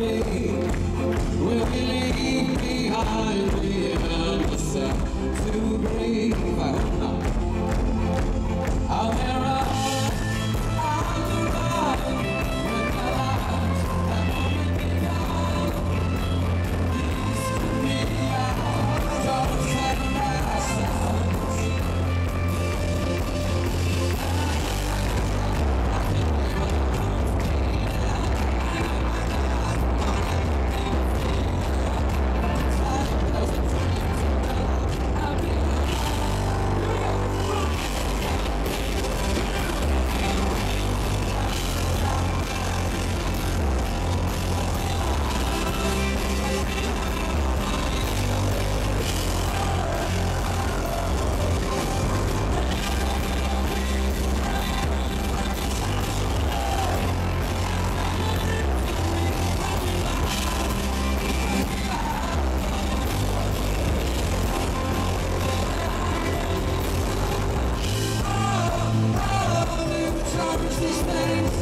me. Who